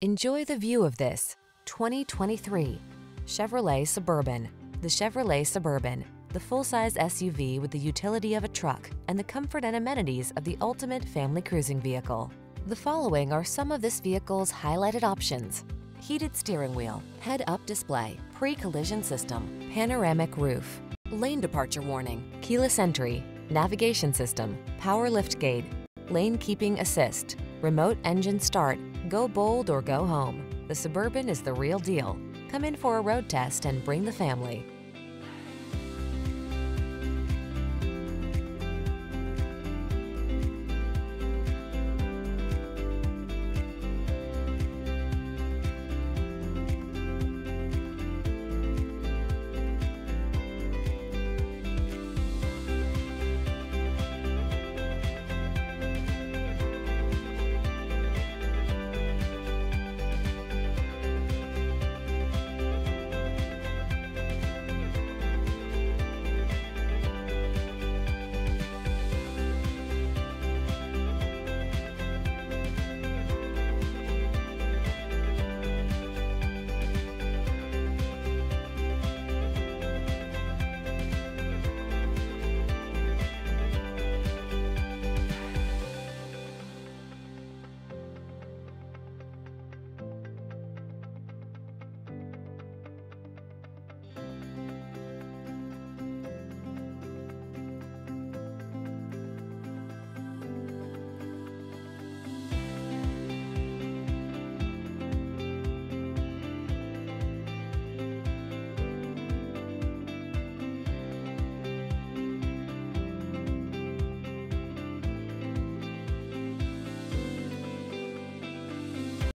Enjoy the view of this 2023 Chevrolet Suburban. The Chevrolet Suburban, the full-size SUV with the utility of a truck and the comfort and amenities of the ultimate family cruising vehicle. The following are some of this vehicle's highlighted options. Heated steering wheel, head-up display, pre-collision system, panoramic roof, lane departure warning, keyless entry, navigation system, power lift gate, lane keeping assist, remote engine start, go bold or go home. The Suburban is the real deal. Come in for a road test and bring the family.